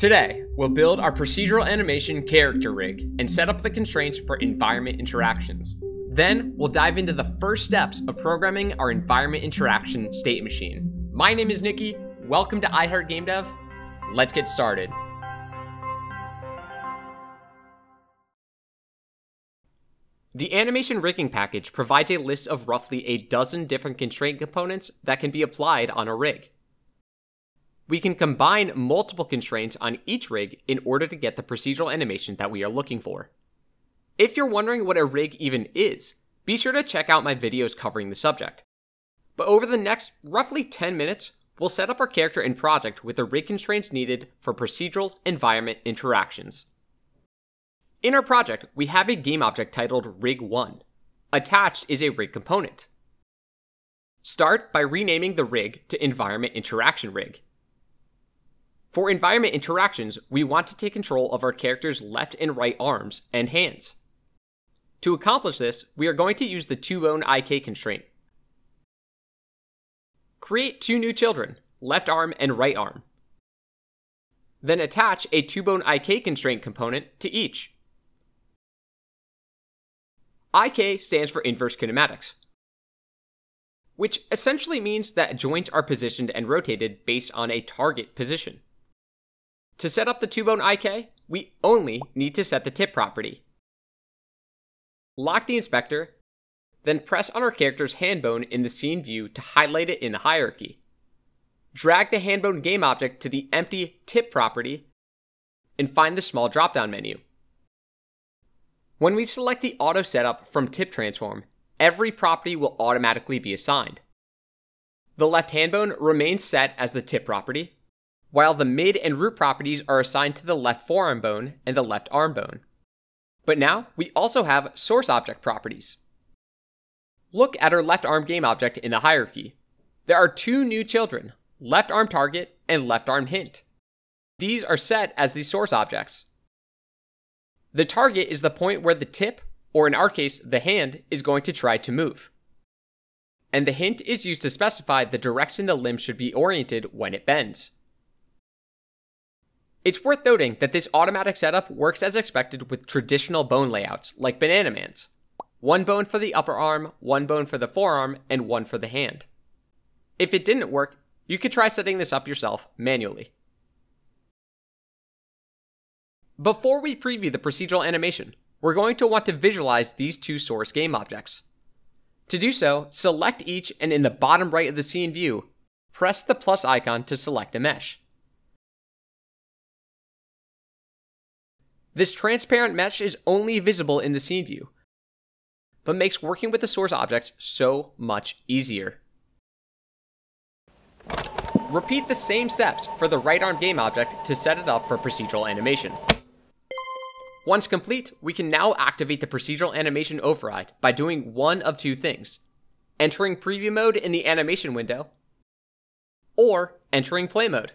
Today, we'll build our procedural animation character rig and set up the constraints for environment interactions. Then, we'll dive into the first steps of programming our environment interaction state machine. My name is Nikki, welcome to iHeart Game Dev. Let's get started. The animation rigging package provides a list of roughly a dozen different constraint components that can be applied on a rig. We can combine multiple constraints on each rig in order to get the procedural animation that we are looking for. If you're wondering what a rig even is, be sure to check out my videos covering the subject. But over the next roughly 10 minutes, we'll set up our character and project with the rig constraints needed for procedural environment interactions. In our project, we have a game object titled Rig1. Attached is a rig component. Start by renaming the rig to Environment Interaction Rig. For environment interactions, we want to take control of our character's left and right arms and hands. To accomplish this, we are going to use the two-bone IK constraint. Create two new children, left arm and right arm. Then attach a two-bone IK constraint component to each. IK stands for inverse kinematics, which essentially means that joints are positioned and rotated based on a target position. To set up the two-bone IK, we only need to set the tip property. Lock the inspector, then press on our character's hand bone in the scene view to highlight it in the hierarchy. Drag the hand bone game object to the empty tip property and find the small drop-down menu. When we select the auto setup from tip transform, every property will automatically be assigned. The left hand bone remains set as the tip property, while the mid and root properties are assigned to the left forearm bone and the left arm bone. But now we also have source object properties. Look at our left arm game object in the hierarchy. There are two new children, left arm target and left arm hint. These are set as the source objects. The target is the point where the tip, or in our case, the hand, is going to try to move. And the hint is used to specify the direction the limb should be oriented when it bends. It's worth noting that this automatic setup works as expected with traditional bone layouts, like Banana Man's. One bone for the upper arm, one bone for the forearm, and one for the hand. If it didn't work, you could try setting this up yourself manually. Before we preview the procedural animation, we're going to want to visualize these two source game objects. To do so, select each and in the bottom right of the scene view, press the plus icon to select a mesh. This transparent mesh is only visible in the scene view, but makes working with the source objects so much easier. Repeat the same steps for the right arm game object to set it up for procedural animation. Once complete, we can now activate the procedural animation override by doing one of two things. Entering preview mode in the animation window, or entering play mode.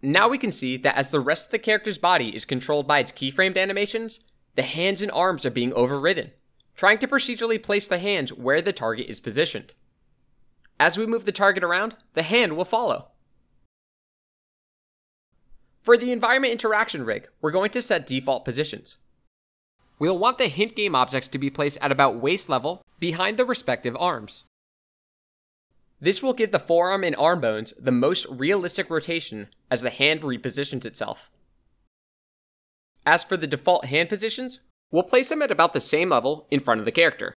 Now we can see that as the rest of the character's body is controlled by its keyframed animations, the hands and arms are being overridden, trying to procedurally place the hands where the target is positioned. As we move the target around, the hand will follow. For the environment interaction rig, we're going to set default positions. We'll want the hint game objects to be placed at about waist level behind the respective arms. This will give the forearm and arm bones the most realistic rotation as the hand repositions itself. As for the default hand positions, we'll place them at about the same level in front of the character.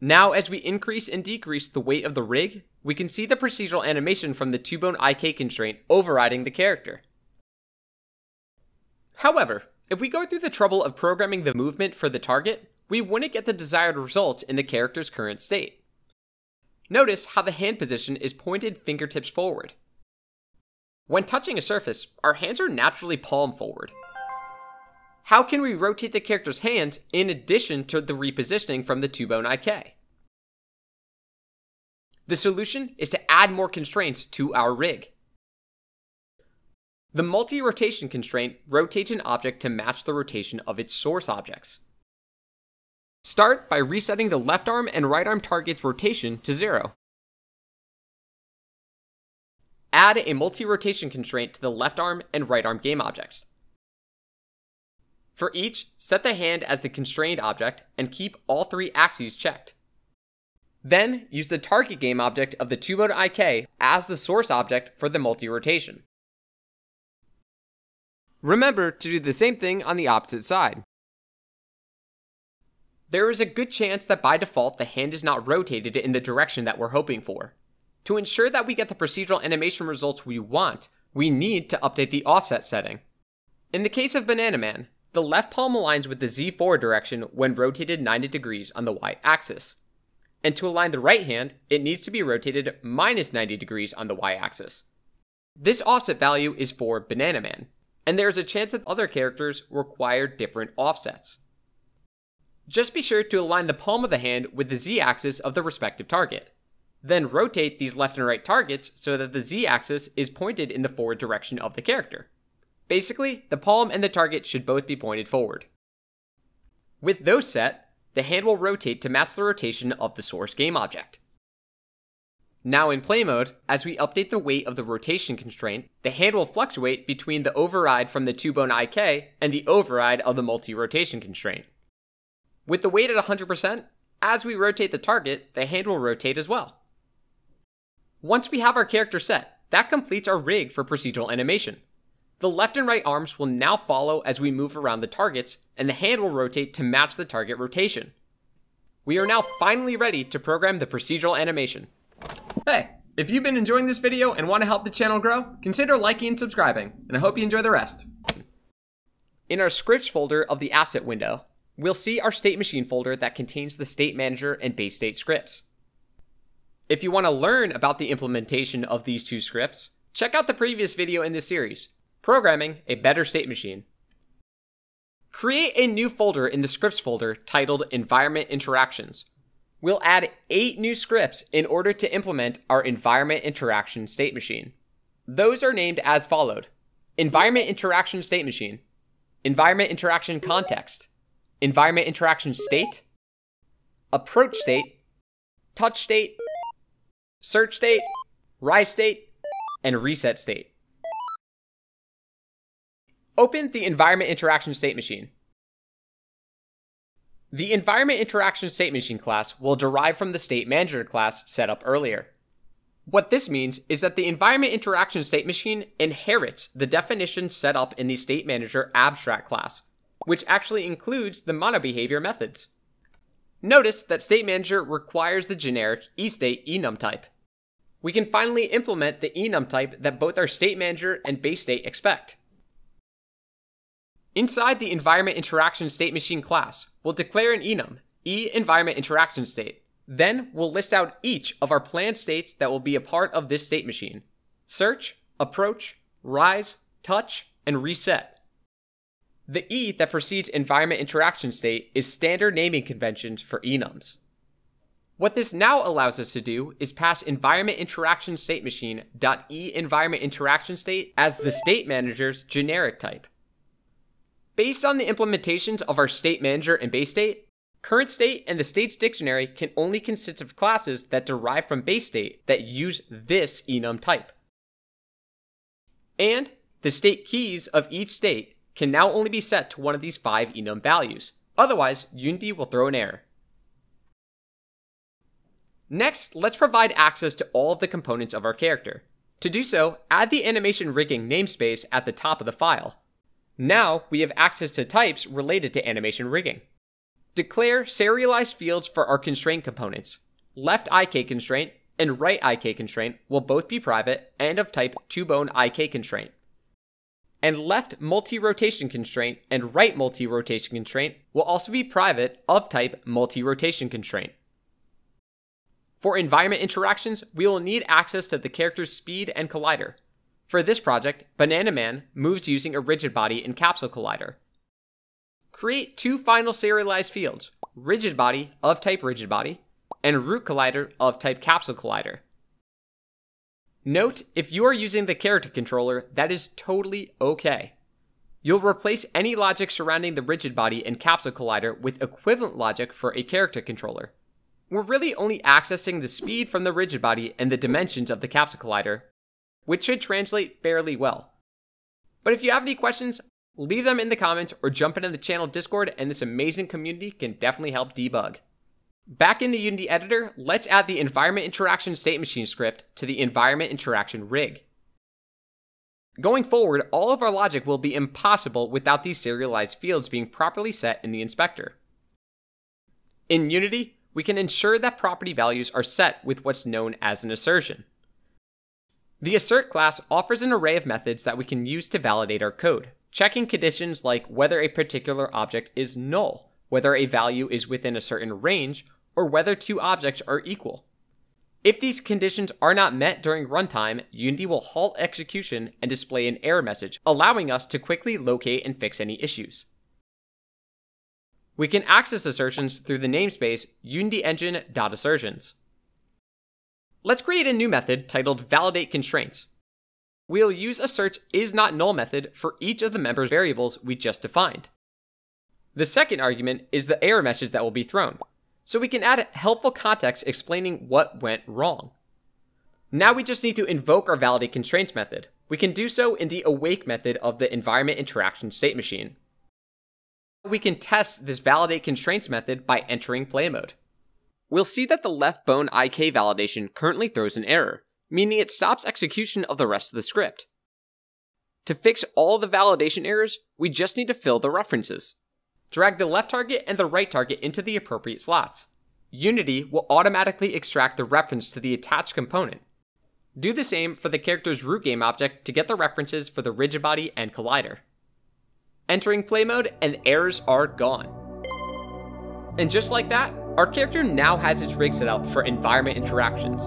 Now, as we increase and decrease the weight of the rig, we can see the procedural animation from the two-bone IK constraint overriding the character. However, if we go through the trouble of programming the movement for the target, we wouldn't get the desired result in the character's current state. Notice how the hand position is pointed fingertips forward. When touching a surface, our hands are naturally palm forward. How can we rotate the character's hands in addition to the repositioning from the two-bone IK? The solution is to add more constraints to our rig. The multi-rotation constraint rotates an object to match the rotation of its source objects. Start by resetting the left arm and right arm target's rotation to zero. add a multi-rotation constraint to the left arm and right arm game objects. For each, set the hand as the constrained object and keep all three axes checked. Then, use the target game object of the 2-bone IK as the source object for the multi-rotation. Remember to do the same thing on the opposite side. There is a good chance that by default the hand is not rotated in the direction that we're hoping for. To ensure that we get the procedural animation results we want, we need to update the offset setting. In the case of Banana Man, the left palm aligns with the Z forward direction when rotated 90 degrees on the Y axis. And to align the right hand, it needs to be rotated minus 90 degrees on the Y axis. This offset value is for Banana Man, and there is a chance that other characters require different offsets. Just be sure to align the palm of the hand with the z axis of the respective target. Then rotate these left and right targets so that the z axis is pointed in the forward direction of the character. Basically, the palm and the target should both be pointed forward. With those set, the hand will rotate to match the rotation of the source game object. Now in play mode, as we update the weight of the rotation constraint, the hand will fluctuate between the override from the 2-bone IK and the override of the multi-rotation constraint. With the weight at 100%, as we rotate the target, the hand will rotate as well. Once we have our character set, that completes our rig for procedural animation. The left and right arms will now follow as we move around the targets, and the hand will rotate to match the target rotation. We are now finally ready to program the procedural animation. Hey, if you've been enjoying this video and want to help the channel grow, consider liking and subscribing, and I hope you enjoy the rest. In our scripts folder of the asset window, we'll see our state machine folder that contains the state manager and base state scripts. If you want to learn about the implementation of these two scripts, check out the previous video in this series, Programming a Better State Machine. Create a new folder in the scripts folder titled Environment Interactions, We'll add eight new scripts in order to implement our environment interaction state machine. Those are named as followed Environment Interaction State Machine, Environment Interaction Context, Environment Interaction State, Approach State, Touch State, Search State, Rise State, and Reset State. Open the Environment Interaction State Machine. The environment interaction state machine class will derive from the state manager class set up earlier. What this means is that the environment interaction state machine inherits the definition set up in the state manager abstract class, which actually includes the monobehavior methods. Notice that state manager requires the generic eState enum type. We can finally implement the enum type that both our state manager and base state expect. Inside the environment interaction state machine class, we'll declare an enum, e environment interaction state. Then we'll list out each of our planned states that will be a part of this state machine. Search, approach, rise, touch, and reset. The E that precedes environment interaction state is standard naming conventions for enums. What this now allows us to do is pass environment interaction state machine .e environment interaction state as the state manager's generic type. Based on the implementations of our state manager and base state, current state and the states dictionary can only consist of classes that derive from base state that use this enum type. And the state keys of each state can now only be set to one of these five enum values. Otherwise, Unity will throw an error. Next, let's provide access to all of the components of our character. To do so, add the animation rigging namespace at the top of the file. Now we have access to types related to animation rigging. Declare serialized fields for our constraint components. Left IK constraint and right IK constraint will both be private and of type 2-bone IK constraint. And left multi-rotation constraint and right multi-rotation constraint will also be private of type multi-rotation constraint. For environment interactions, we will need access to the character's speed and collider. For this project, Banana Man moves using a rigid body and capsule collider. Create two final serialized fields, rigid body of type rigid body and root collider of type capsule collider. Note, if you are using the character controller, that is totally okay. You'll replace any logic surrounding the rigid body and capsule collider with equivalent logic for a character controller. We're really only accessing the speed from the rigid body and the dimensions of the capsule collider, which should translate fairly well. But if you have any questions, leave them in the comments or jump into the channel Discord, and this amazing community can definitely help debug. Back in the Unity editor, let's add the environment interaction state machine script to the environment interaction rig. Going forward, all of our logic will be impossible without these serialized fields being properly set in the inspector. In Unity, we can ensure that property values are set with what's known as an assertion. The assert class offers an array of methods that we can use to validate our code, checking conditions like whether a particular object is null, whether a value is within a certain range, or whether two objects are equal. If these conditions are not met during runtime, Unity will halt execution and display an error message, allowing us to quickly locate and fix any issues. We can access assertions through the namespace unityengine.assertions. Let's create a new method titled validate constraints. We'll use assert is not null method for each of the members variables we just defined. The second argument is the error message that will be thrown so we can add helpful context explaining what went wrong. Now we just need to invoke our validate constraints method. We can do so in the awake method of the environment interaction state machine. We can test this validate constraints method by entering play mode. We'll see that the left bone IK validation currently throws an error, meaning it stops execution of the rest of the script. To fix all the validation errors, we just need to fill the references. Drag the left target and the right target into the appropriate slots. Unity will automatically extract the reference to the attached component. Do the same for the character's root game object to get the references for the rigid body and collider. Entering play mode and errors are gone. And just like that, our character now has its rig set up for environment interactions.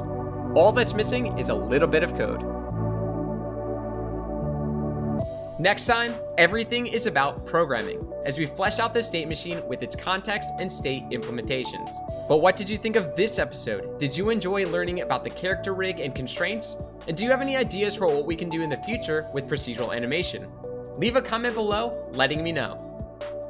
All that's missing is a little bit of code. Next time, everything is about programming, as we flesh out the state machine with its context and state implementations. But what did you think of this episode? Did you enjoy learning about the character rig and constraints? And do you have any ideas for what we can do in the future with procedural animation? Leave a comment below letting me know.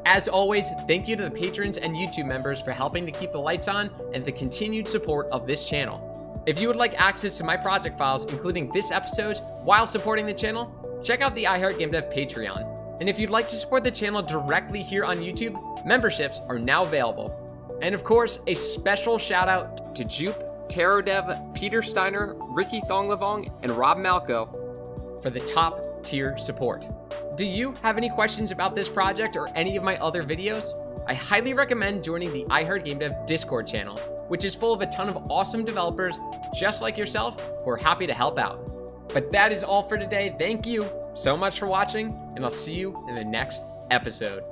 As always, thank you to the patrons and YouTube members for helping to keep the lights on and the continued support of this channel. If you would like access to my project files, including this episode, while supporting the channel, check out the iHeartGameDev Patreon. And if you'd like to support the channel directly here on YouTube, memberships are now available. And of course, a special shout out to Jupe, TerrorDev, Peter Steiner, Ricky Thonglevong, and Rob Malco for the top tier support. Do you have any questions about this project or any of my other videos? I highly recommend joining the iHeartGameDev Discord channel, which is full of a ton of awesome developers just like yourself who are happy to help out. But that is all for today. Thank you so much for watching, and I'll see you in the next episode.